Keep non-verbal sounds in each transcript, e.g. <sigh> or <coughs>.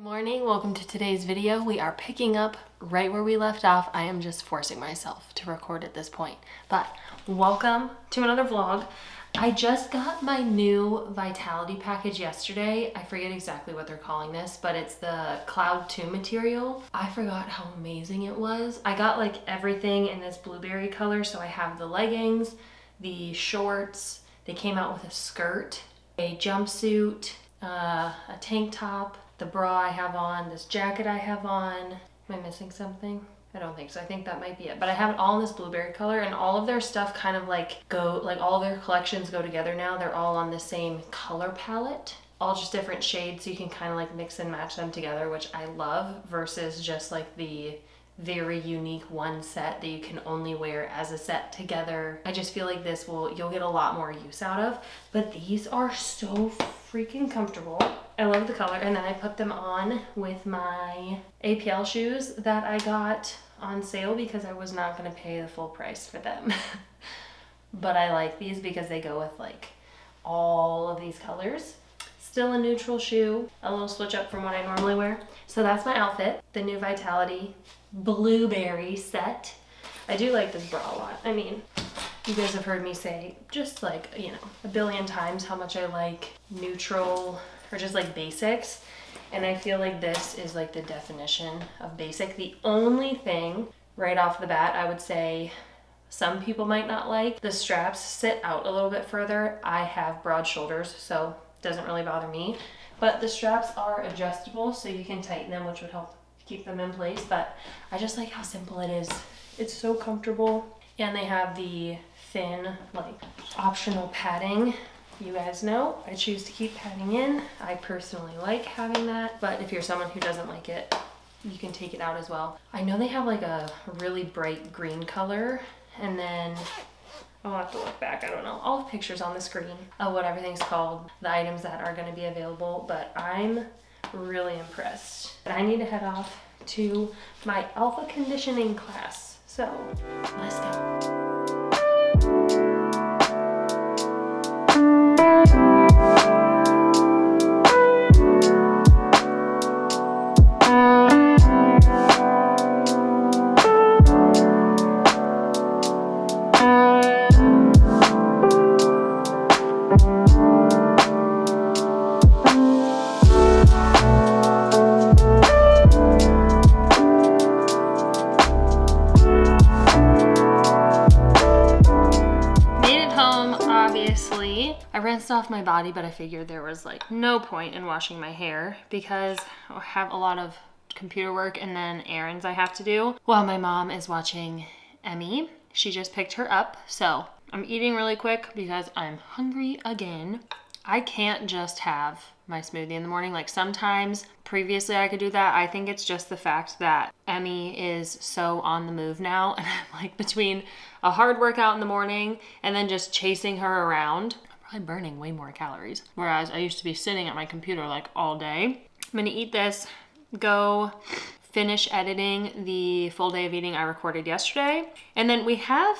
morning, welcome to today's video. We are picking up right where we left off. I am just forcing myself to record at this point. But welcome to another vlog. I just got my new Vitality package yesterday. I forget exactly what they're calling this, but it's the Cloud 2 material. I forgot how amazing it was. I got like everything in this blueberry color. So I have the leggings, the shorts, they came out with a skirt, a jumpsuit, uh, a tank top, the bra I have on, this jacket I have on. Am I missing something? I don't think so. I think that might be it. But I have it all in this blueberry color and all of their stuff kind of like go, like all their collections go together now. They're all on the same color palette. All just different shades so you can kind of like mix and match them together, which I love versus just like the very unique one set that you can only wear as a set together. I just feel like this will, you'll get a lot more use out of, but these are so freaking comfortable. I love the color. And then I put them on with my APL shoes that I got on sale because I was not gonna pay the full price for them. <laughs> but I like these because they go with like all of these colors. Still a neutral shoe, a little switch up from what I normally wear. So that's my outfit, the new Vitality blueberry set. I do like this bra a lot. I mean, you guys have heard me say just like, you know, a billion times how much I like neutral or just like basics. And I feel like this is like the definition of basic. The only thing right off the bat, I would say some people might not like, the straps sit out a little bit further. I have broad shoulders, so it doesn't really bother me. But the straps are adjustable, so you can tighten them, which would help keep them in place. But I just like how simple it is. It's so comfortable. And they have the thin, like optional padding you guys know I choose to keep padding in. I personally like having that, but if you're someone who doesn't like it, you can take it out as well. I know they have like a really bright green color and then I'll have to look back, I don't know. I'll have pictures on the screen of what everything's called, the items that are gonna be available, but I'm really impressed. But I need to head off to my alpha conditioning class. So let's go. My body, but I figured there was like no point in washing my hair because I have a lot of computer work and then errands I have to do while my mom is watching Emmy. She just picked her up, so I'm eating really quick because I'm hungry again. I can't just have my smoothie in the morning. Like sometimes previously I could do that. I think it's just the fact that Emmy is so on the move now <laughs> and I'm like between a hard workout in the morning and then just chasing her around probably burning way more calories. Whereas I used to be sitting at my computer like all day. I'm gonna eat this, go finish editing the full day of eating I recorded yesterday. And then we have,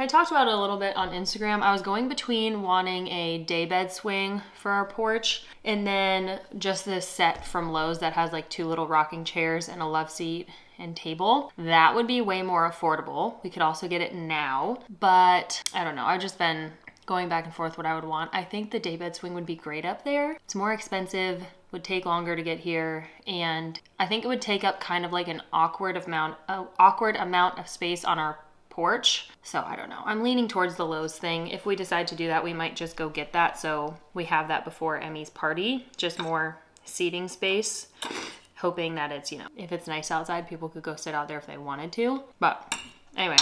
I talked about it a little bit on Instagram. I was going between wanting a daybed swing for our porch and then just this set from Lowe's that has like two little rocking chairs and a love seat and table. That would be way more affordable. We could also get it now, but I don't know. I've just been going back and forth what I would want. I think the daybed swing would be great up there. It's more expensive, would take longer to get here, and I think it would take up kind of like an awkward amount, uh, awkward amount of space on our porch. So I don't know. I'm leaning towards the Lowe's thing. If we decide to do that, we might just go get that so we have that before Emmy's party. Just more seating space. Hoping that it's, you know, if it's nice outside, people could go sit out there if they wanted to. But anyway,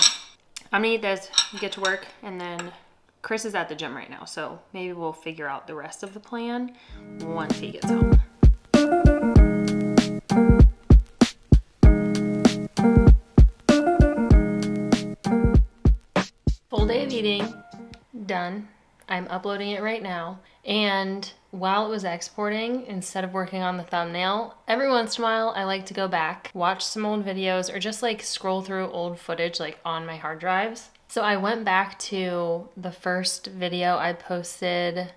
I'm gonna eat this, get to work, and then Chris is at the gym right now, so maybe we'll figure out the rest of the plan once he gets home. Full day of eating, done. I'm uploading it right now. And while it was exporting, instead of working on the thumbnail, every once in a while I like to go back, watch some old videos, or just like scroll through old footage like on my hard drives. So I went back to the first video I posted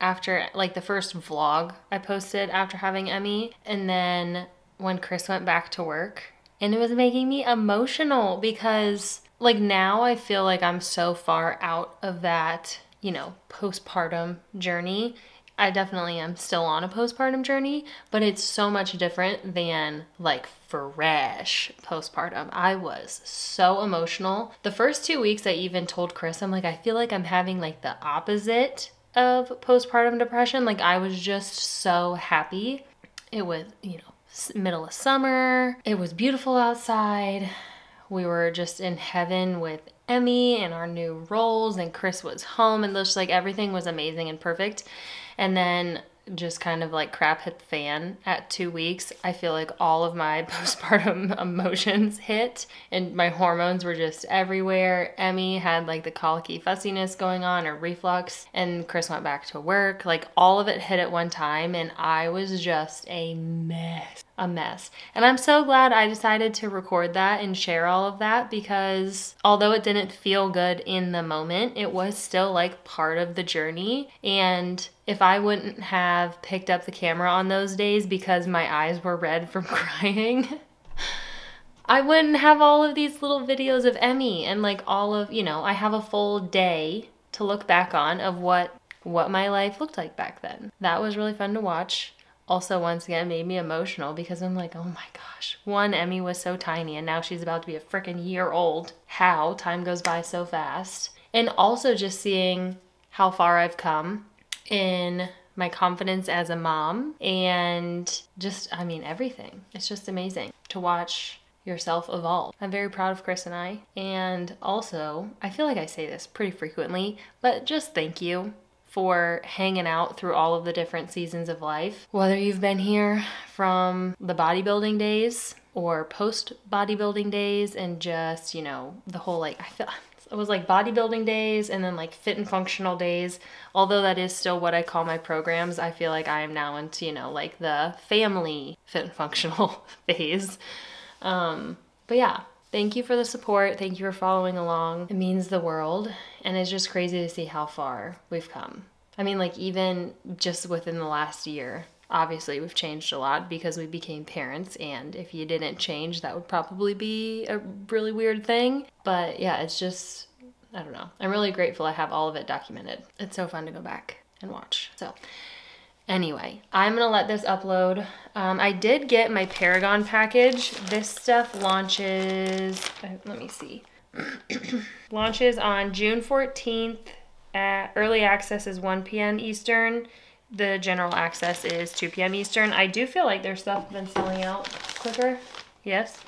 after like the first vlog I posted after having Emmy and then when Chris went back to work and it was making me emotional because like now I feel like I'm so far out of that, you know, postpartum journey. I definitely am still on a postpartum journey, but it's so much different than like fresh postpartum. I was so emotional. The first two weeks, I even told Chris, I'm like, I feel like I'm having like the opposite of postpartum depression. Like, I was just so happy. It was, you know, middle of summer, it was beautiful outside. We were just in heaven with Emmy and our new roles, and Chris was home, and just like everything was amazing and perfect. And then just kind of like crap hit the fan at two weeks, I feel like all of my <laughs> postpartum emotions hit and my hormones were just everywhere. Emmy had like the colicky fussiness going on or reflux, and Chris went back to work. Like all of it hit at one time, and I was just a mess. A mess. And I'm so glad I decided to record that and share all of that because although it didn't feel good in the moment, it was still like part of the journey. And if I wouldn't have picked up the camera on those days because my eyes were red from <laughs> crying, I wouldn't have all of these little videos of Emmy and like all of, you know, I have a full day to look back on of what what my life looked like back then. That was really fun to watch. Also, once again, made me emotional because I'm like, oh my gosh. One, Emmy was so tiny and now she's about to be a freaking year old. How? Time goes by so fast. And also just seeing how far I've come in my confidence as a mom and just, I mean, everything. It's just amazing to watch yourself evolve. I'm very proud of Chris and I. And also, I feel like I say this pretty frequently, but just thank you for hanging out through all of the different seasons of life. Whether you've been here from the bodybuilding days or post bodybuilding days and just, you know, the whole like, I feel <laughs> it was like bodybuilding days and then like fit and functional days. Although that is still what I call my programs, I feel like I am now into, you know, like the family fit and functional <laughs> phase. Um, but yeah, thank you for the support. Thank you for following along. It means the world. And it's just crazy to see how far we've come. I mean, like, even just within the last year, obviously we've changed a lot because we became parents and if you didn't change that would probably be a really weird thing but yeah it's just i don't know i'm really grateful i have all of it documented it's so fun to go back and watch so anyway i'm gonna let this upload um, i did get my paragon package this stuff launches uh, let me see <clears throat> launches on june 14th at early access is 1 p.m eastern the general access is 2 p.m. Eastern. I do feel like their stuff has been selling out quicker. Yes?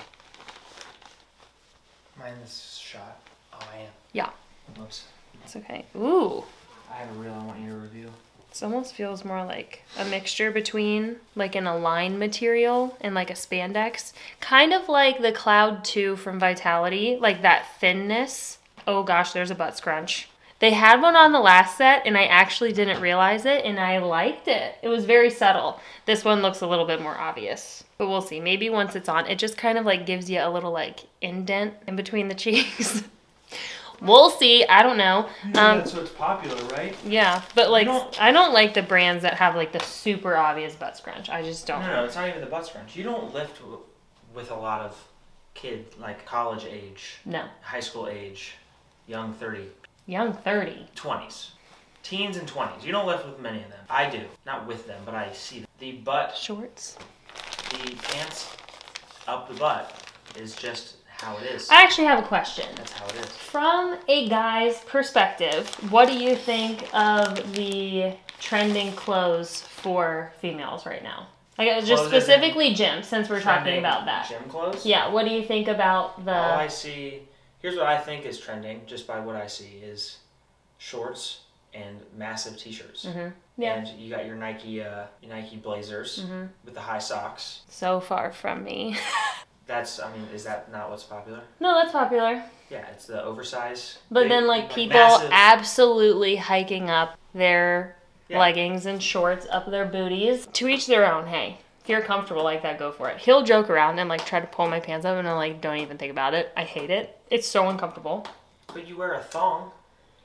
Mine is shot. Oh, I am. Yeah. Whoops. It's okay. Ooh. I have a reel I want you to review. This almost feels more like a mixture between like an align material and like a spandex. Kind of like the Cloud 2 from Vitality, like that thinness. Oh gosh, there's a butt scrunch. They had one on the last set and I actually didn't realize it and I liked it. It was very subtle. This one looks a little bit more obvious. But we'll see. Maybe once it's on, it just kind of like gives you a little like indent in between the <laughs> cheeks. We'll see. I don't know. Um, so it's popular, right? Yeah, but like don't, I don't like the brands that have like the super obvious butt scrunch. I just don't. No, no, it's not even the butt scrunch. You don't lift with a lot of kid like college age. No. High school age, young 30 Young 30. 20s. Teens and 20s. You don't lift with many of them. I do. Not with them, but I see them. The butt. Shorts. The pants up the butt is just how it is. I actually have a question. That's how it is. From a guy's perspective, what do you think of the trending clothes for females right now? Like just specifically gym, since we're talking about that. Gym clothes? Yeah. What do you think about the? All I see Here's what I think is trending, just by what I see, is shorts and massive t-shirts. Mm-hmm. Yeah. And you got your Nike, uh, your Nike Blazers mm-hmm. with the high socks. So far from me. <laughs> that's, I mean, is that not what's popular? No, that's popular. Yeah, it's the oversized. But big, then, like, like people massive... absolutely hiking up their yeah. leggings and shorts up their booties. To each their own. Hey if you're comfortable like that, go for it. He'll joke around and like try to pull my pants up, and I like don't even think about it. I hate it. It's so uncomfortable. But you wear a thong.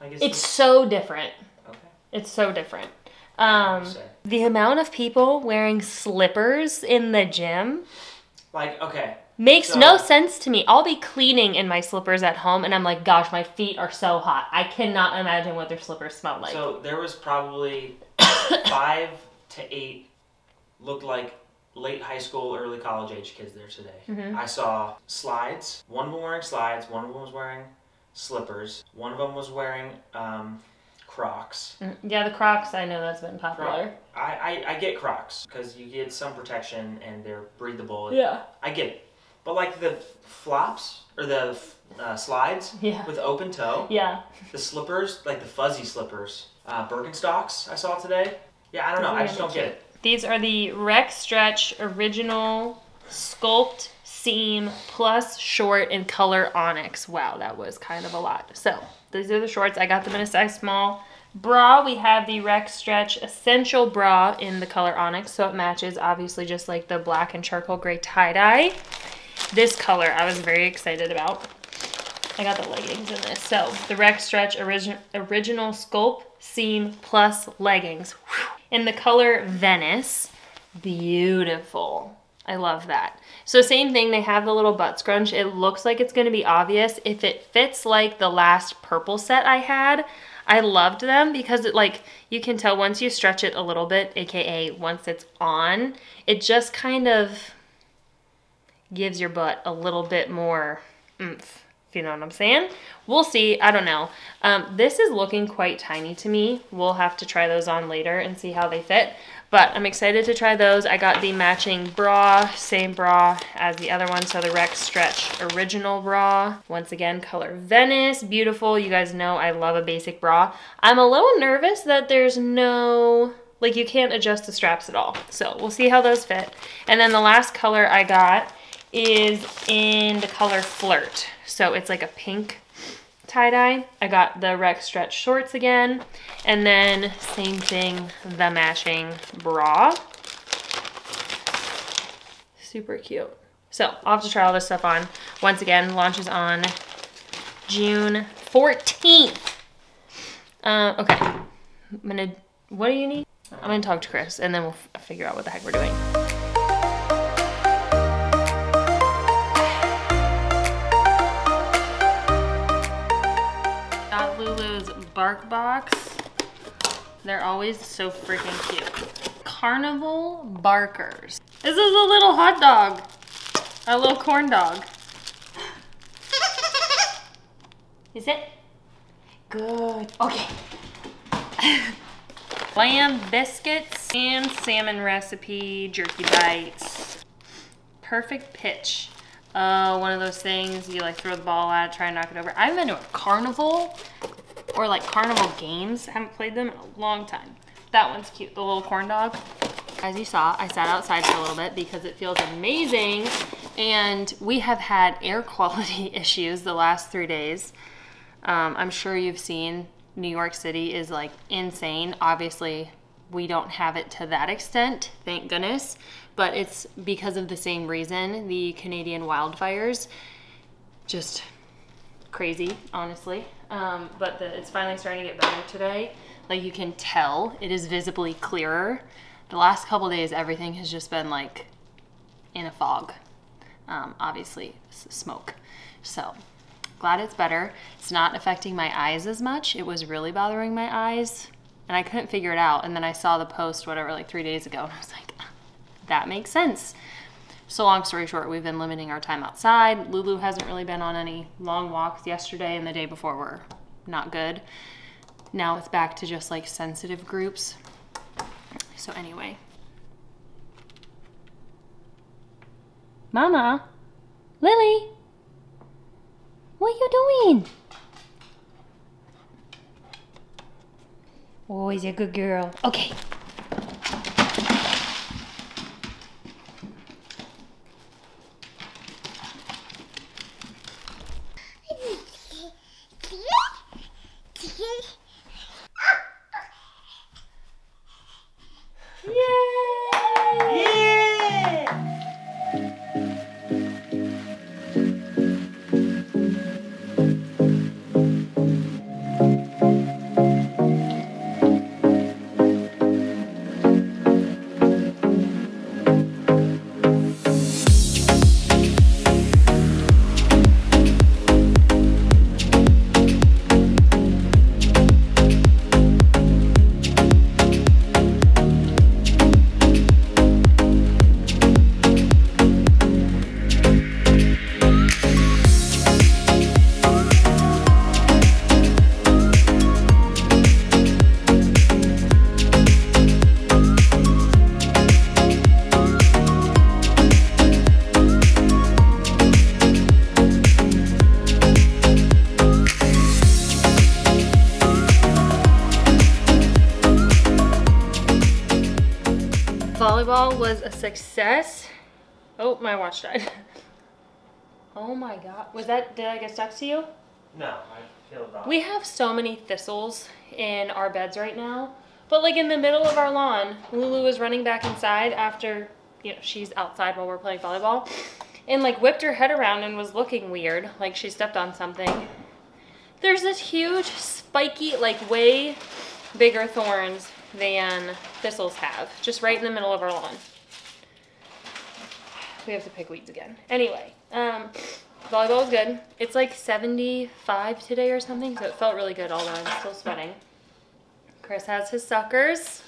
Like it's, it's so different. Okay. It's so different. Um, the amount of people wearing slippers in the gym Like, okay, makes So- no sense to me. I'll be cleaning in my slippers at home and I'm like, gosh, my feet are so hot. I cannot imagine what their slippers smell like. so there was probably <coughs> five to eight looked like late high school, early college age kids there today. Mhm. I saw slides. One of them wearing slides. One of them was wearing slippers. One of them was wearing um, Crocs. Mm, yeah, the Crocs, I know that's been popular. I, I, I get Crocs because you get some protection and they're breathable. Yeah. I get it. But like the flops or the uh, slides <laughs> Yeah. with open toe, Yeah. the slippers, like the fuzzy slippers, uh, Birkenstocks I saw today. Yeah, I don't know. I just don't get it. These are the Rec Stretch Original Sculpt Seam Plus Short in Color Onyx. Wow, that was kind of a lot. So, these are the shorts. I got them in a size small. Bra, we have the Rec Stretch Essential Bra in the color Onyx, so it matches obviously just like the black and charcoal gray tie-dye. This color I was very excited about. I got the leggings in this. So, the Rec Stretch origi- Original Sculpt Seam Plus Leggings. Whew. In the color Venice. Beautiful. I love that. So same thing, they have the little butt scrunch. It looks like it's going to be obvious. If it fits like the last purple set I had, I loved them because it like, you can tell once you stretch it a little bit, aka once it's on, it just kind of gives your butt a little bit more oomph, if you know what I'm saying. We'll see. I don't know. Um, this is looking quite tiny to me. We'll have to try those on later and see how they fit. But I'm excited to try those. I got the matching bra, same bra as the other one. So the Rec Stretch Original Bra. Once again, color Venice. Beautiful. You guys know I love a basic bra. I'm a little nervous that there's no like you can't adjust the straps at all. So we'll see how those fit. And then the last color I got is in the color Flirt. So it's like a pink tie-dye. I got the Rec Stretch shorts again. And then same thing, the matching bra. Super cute. So I'll have to try all this stuff on. Once again, launches on June 14th. Uh, okay. I'm gonna, what do you need? I'm gonna talk to Chris and then we'll figure out what the heck we're doing. Bark Box. They're always so freaking cute. Carnival Barkers. This is a little hot dog. A little corn dog. <laughs> Is it? Good. Okay. <laughs> Lamb biscuits and salmon recipe jerky bites. Perfect pitch. Uh, one of those things you like throw the ball at, try and knock it over. I haven't been to a carnival or like carnival games. I haven't played them in a long time. That one's cute, the little corn dog. As you saw, I sat outside for a little bit because it feels amazing. And we have had air <laughs> quality issues the last three days. Um, I'm sure you've seen New York City is like insane. Obviously, we don't have it to that extent, thank goodness. But it's because of the same reason the Canadian wildfires. Just crazy, honestly. Um, but the, it's finally starting to get better today. Like you can tell, it is visibly clearer. The last couple days, everything has just been like in a fog. Um, obviously, smoke. So glad it's better. It's not affecting my eyes as much. It was really bothering my eyes, and I couldn't figure it out. And then I saw the post, whatever, like three days ago, and I was like, "Ah, that makes sense. So long story short, we've been limiting our time outside. Lulu hasn't really been on any long walks. Yesterday and the day before were not good. Now it's back to just like sensitive groups. So anyway. Mama, Lily, what are you doing? Oh, a good girl. Okay. Volleyball was a success. Oh, my watch died. <laughs> Oh my god. Was that, did I get stuck to you? No, I feel about We have so many thistles in our beds right now. But like in the middle of our lawn, Lulu was running back inside after, you know, she's outside while we're playing volleyball. And like whipped her head around and was looking weird, like she stepped on something. There's this huge spiky, like way bigger thorns than thistles have, just right in the middle of our lawn. We have to pick weeds again. Anyway, um, volleyball is good. It's like 75 today or something, so it felt really good, although I'm still sweating. Chris has his suckers.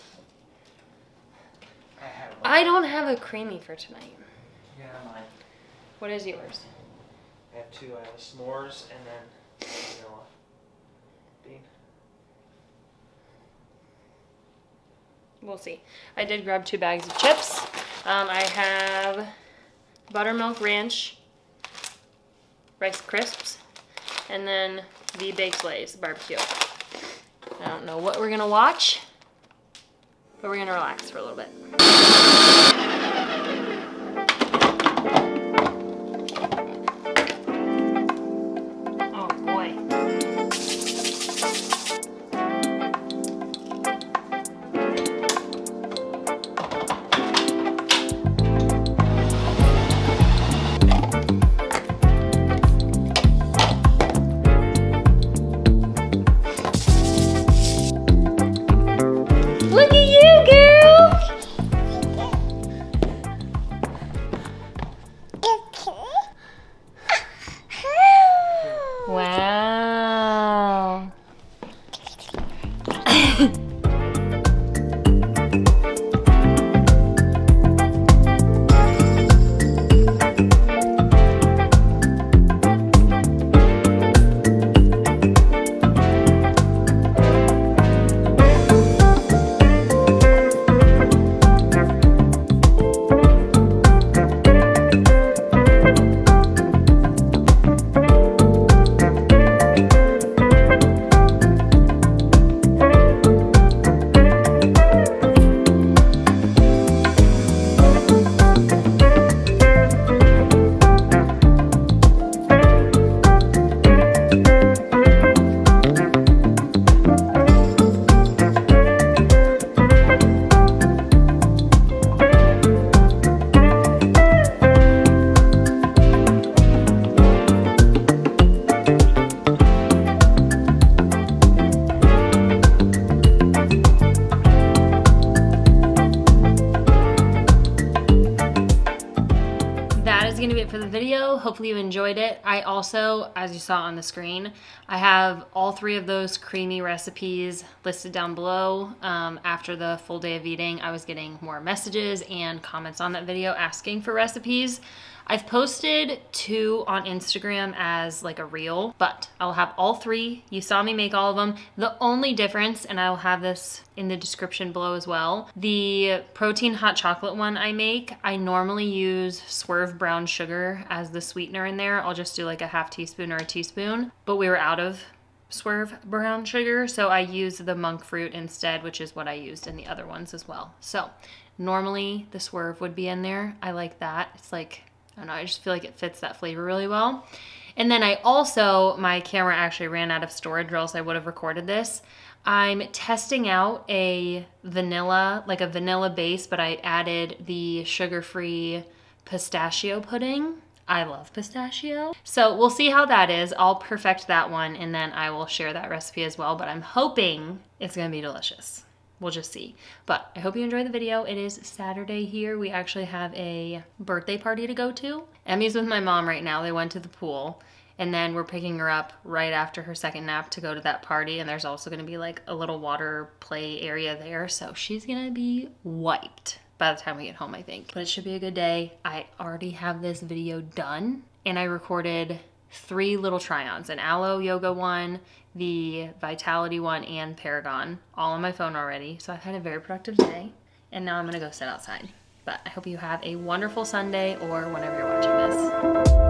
I had one. I don't have a Creami for tonight. Yeah, mine. What is yours? I have two. I have a s'mores and then vanilla We'll see. I did grab two bags of chips. Um, I have buttermilk ranch, rice crisps, and then the baked lays barbecue. I don't know what we're gonna watch, but we're gonna relax for a little bit. Going to be it for the video. Hopefully you enjoyed it. I also, as you saw on the screen, I have all three of those Creami recipes listed down below. Um, after the full day of eating, I was getting more messages and comments on that video asking for recipes. I've posted two on Instagram as like a reel, but I'll have all three. You saw me make all of them. The only difference, and I'll have this in the description below as well, the protein hot chocolate one I make, I normally use Swerve brown sugar as the sweetener in there. I'll just do like a half teaspoon or a teaspoon, but we were out of Swerve brown sugar, so I used the monk fruit instead, which is what I used in the other ones as well. So normally the Swerve would be in there. I like that. It's like I don't know, I just feel like it fits that flavor really well. And then I also, my camera actually ran out of storage or else I would have recorded this. I'm testing out a vanilla, like a vanilla base, but I added the sugar-free pistachio pudding. I love pistachio. So we'll see how that is. I'll perfect that one and then I will share that recipe as well, but I'm hoping it's gonna be delicious we'll just see. But I hope you enjoyed the video. It is Saturday here. We actually have a birthday party to go to. Emmy's with my mom right now. They went to the pool. And then we're picking her up right after her second nap to go to that party. And there's also going to be like a little water play area there. So she's going to be wiped by the time we get home, I think. But it should be a good day. I already have this video done. And I recorded three little try-ons, an Alo Yoga one, the Vitality one, and Paragon, all on my phone already. So I've had a very productive day, and now I'm gonna go sit outside. But I hope you have a wonderful Sunday or whenever you're watching this.